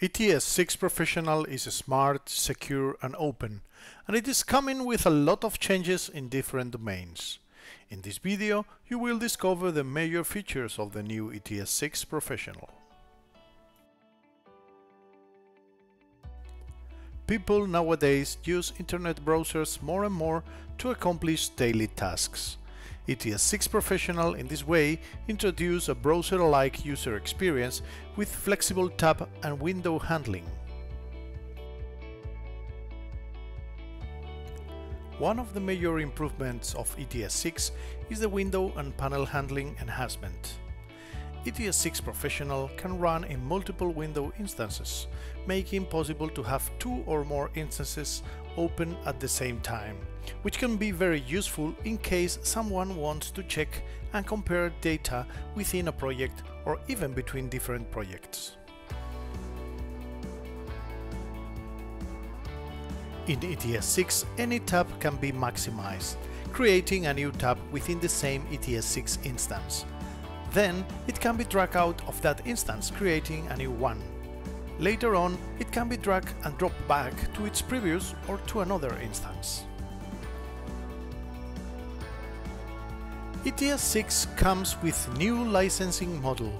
ETS 6 Professional is smart, secure and open, and it is coming with a lot of changes in different domains. In this video, you will discover the major features of the new ETS 6 Professional. People nowadays use internet browsers more and more to accomplish daily tasks. ETS 6 Professional in this way introduce a browser-like user experience with flexible tab and window handling. One of the major improvements of ETS 6 is the window and panel handling enhancement. ETS 6 Professional can run in multiple window instances, making it possible to have two or more instances open at the same time, which can be very useful in case someone wants to check and compare data within a project or even between different projects. In ETS 6, any tab can be maximized, creating a new tab within the same ETS 6 instance. Then it can be dragged out of that instance, creating a new one. Later on, it can be dragged and dropped back to its previous or to another instance. ETS 6 comes with new licensing model,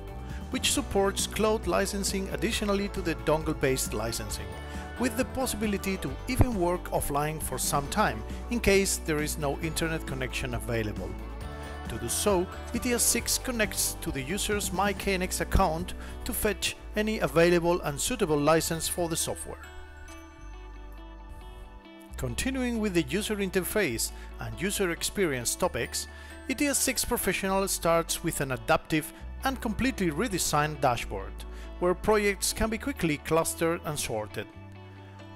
which supports cloud licensing additionally to the dongle-based licensing, with the possibility to even work offline for some time in case there is no internet connection available. To do so, ETS 6 connects to the user's MyKNX account to fetch any available and suitable license for the software. Continuing with the user interface and user experience topics, ETS 6 Professional starts with an adaptive and completely redesigned dashboard, where projects can be quickly clustered and sorted.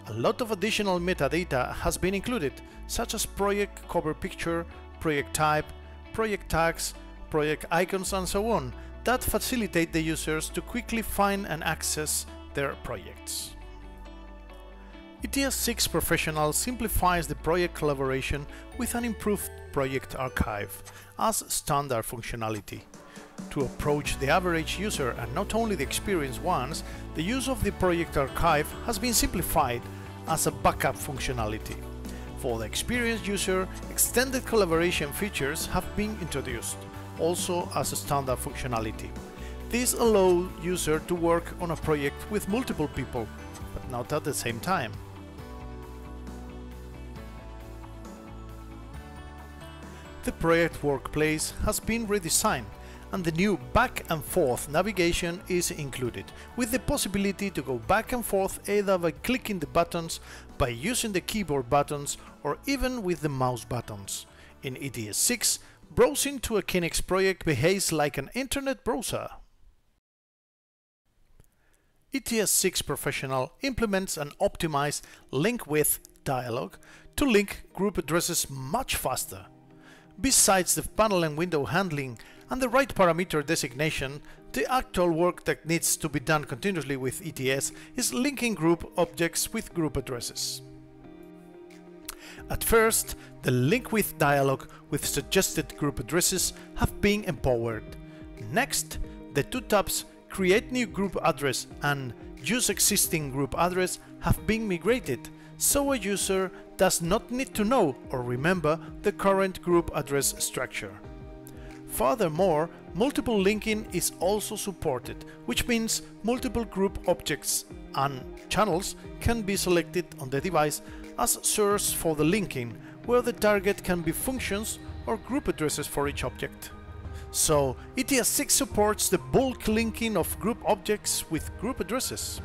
A lot of additional metadata has been included, such as project cover picture, project type, project tags, project icons and so on that facilitate the users to quickly find and access their projects. ETS 6 Professional simplifies the project collaboration with an improved project archive as standard functionality. To approach the average user and not only the experienced ones, the use of the project archive has been simplified as a backup functionality. For the experienced user, extended collaboration features have been introduced, also as a standard functionality. This allows user to work on a project with multiple people, but not at the same time. The project workplace has been redesigned and the new back and forth navigation is included, with the possibility to go back and forth either by clicking the buttons, by using the keyboard buttons, or even with the mouse buttons. In ETS 6, browsing to a KNX project behaves like an internet browser. ETS 6 Professional implements an optimized link with dialog to link group addresses much faster. Besides the panel and window handling and the right parameter designation, the actual work that needs to be done continuously with ETS is linking group objects with group addresses. At first, the link with dialog with suggested group addresses have been empowered. Next, the two tabs create new group address and use existing group address have been migrated, so a user does not need to know or remember the current group address structure. Furthermore, multiple linking is also supported, which means multiple group objects and channels can be selected on the device as source for the linking, where the target can be functions or group addresses for each object. So, ETS 6 supports the bulk linking of group objects with group addresses.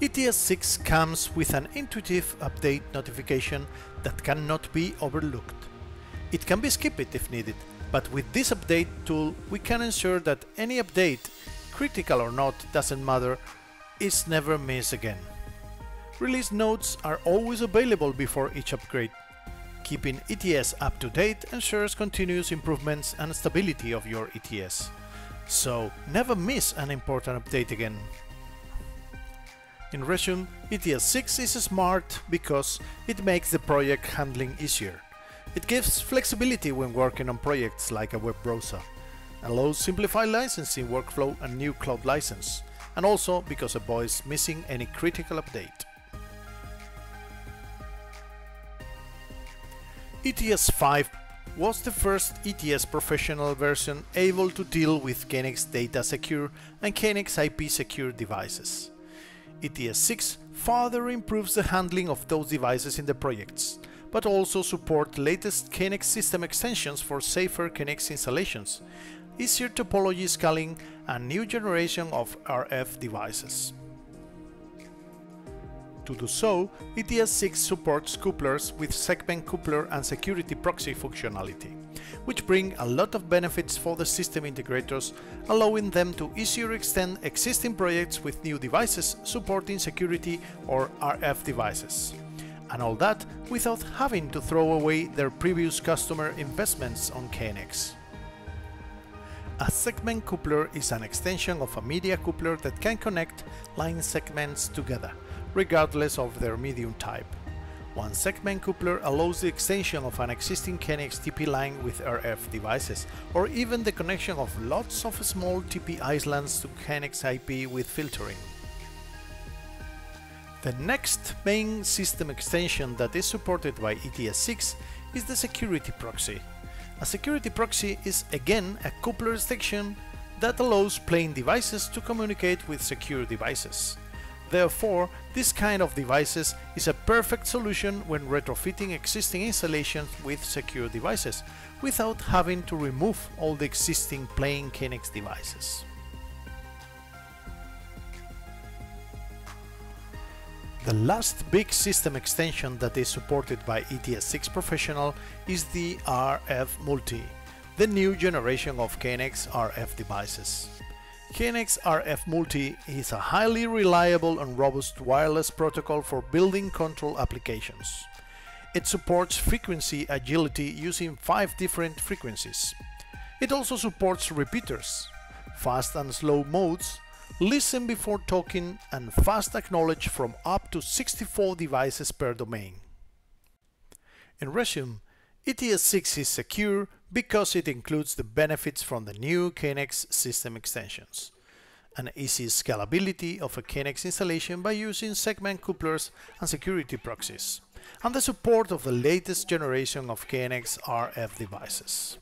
ETS 6 comes with an intuitive update notification that cannot be overlooked. It can be skipped if needed, but with this update tool we can ensure that any update, critical or not, doesn't matter, is never missed again. Release notes are always available before each upgrade. Keeping ETS up to date ensures continuous improvements and stability of your ETS. So never miss an important update again. In resume, ETS 6 is smart because it makes the project handling easier. It gives flexibility when working on projects like a web browser, allows simplified licensing workflow and new cloud license, and also because avoids missing any critical update. ETS 5 was the first ETS professional version able to deal with KNX data secure and KNX IP secure devices. ETS 6 further improves the handling of those devices in the projects, but also support latest KNX system extensions for safer KNX installations, easier topology scaling and new generation of RF devices. To do so, ETS6 supports couplers with segment coupler and security proxy functionality, which bring a lot of benefits for the system integrators, allowing them to easier extend existing projects with new devices supporting security or RF devices. And all that without having to throw away their previous customer investments on KNX. A segment coupler is an extension of a media coupler that can connect line segments together, regardless of their medium type. One segment coupler allows the extension of an existing KNX TP line with RF devices, or even the connection of lots of small TP islands to KNX IP with filtering. The next main system extension that is supported by ETS6 is the security proxy. A security proxy is again a coupler extension that allows plain devices to communicate with secure devices. Therefore, this kind of devices is a perfect solution when retrofitting existing installations with secure devices, without having to remove all the existing plain KNX devices. The last big system extension that is supported by ETS6 Professional is the RF Multi, the new generation of KNX RF devices. KNX RF Multi is a highly reliable and robust wireless protocol for building control applications. It supports frequency agility using 5 different frequencies. It also supports repeaters, fast and slow modes, listen before talking and fast acknowledge from up to 64 devices per domain. In resume, ETS6 is secure because it includes the benefits from the new KNX system extensions. An easy scalability of a KNX installation by using segment couplers and security proxies, and the support of the latest generation of KNX RF devices.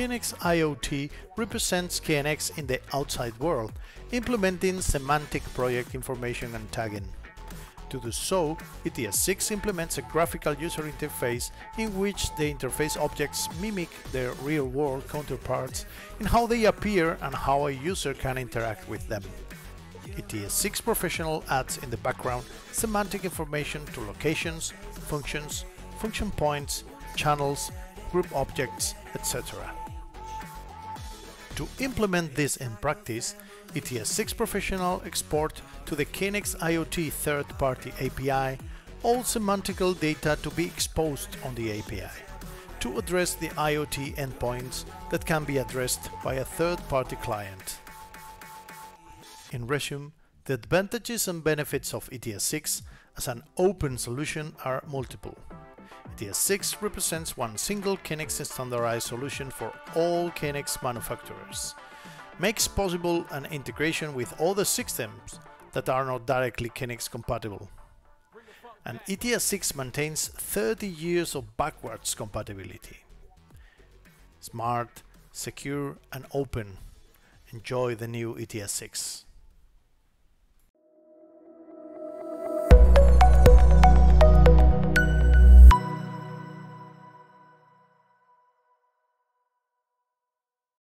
KNX IoT represents KNX in the outside world, implementing semantic project information and tagging. To do so, ETS6 implements a graphical user interface in which the interface objects mimic their real-world counterparts in how they appear and how a user can interact with them. ETS6 Professional adds in the background semantic information to locations, functions, function points, channels, group objects, etc. To implement this in practice, ETS6 Professional export to the KNX IoT third-party API all semantical data to be exposed on the API to address the IoT endpoints that can be addressed by a third-party client. In resume, the advantages and benefits of ETS6 as an open solution are multiple. ETS6 represents one single KNX standardized solution for all KNX manufacturers, makes possible an integration with other systems that are not directly KNX compatible. And ETS6 maintains 30 years of backwards compatibility. Smart, secure and open. Enjoy the new ETS6.